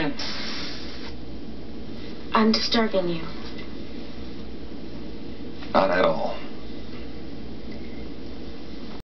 in. I'm disturbing you. Not at all.